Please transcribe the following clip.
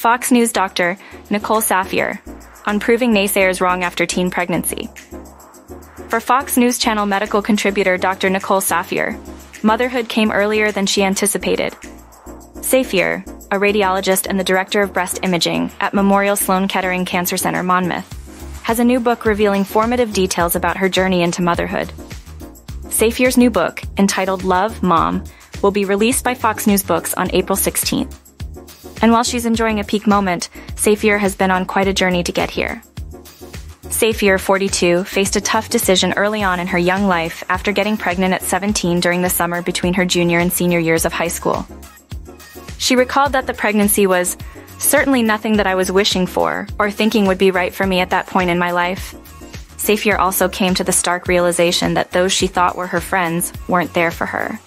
Fox News doctor Nicole Saphier on proving naysayers wrong after teen pregnancy. For Fox News Channel medical contributor Dr. Nicole Saphier, motherhood came earlier than she anticipated. Saphier, a radiologist and the director of breast imaging at Memorial Sloan Kettering Cancer Center Monmouth, has a new book revealing formative details about her journey into motherhood. Saphier's new book, entitled Love, Mom, will be released by Fox News Books on April 16th. And while she's enjoying a peak moment, Saphier has been on quite a journey to get here. Saphier, 42, faced a tough decision early on in her young life after getting pregnant at 17 during the summer between her junior and senior years of high school. She recalled that the pregnancy was certainly nothing that I was wishing for or thinking would be right for me at that point in my life. Saphier also came to the stark realization that those she thought were her friends weren't there for her.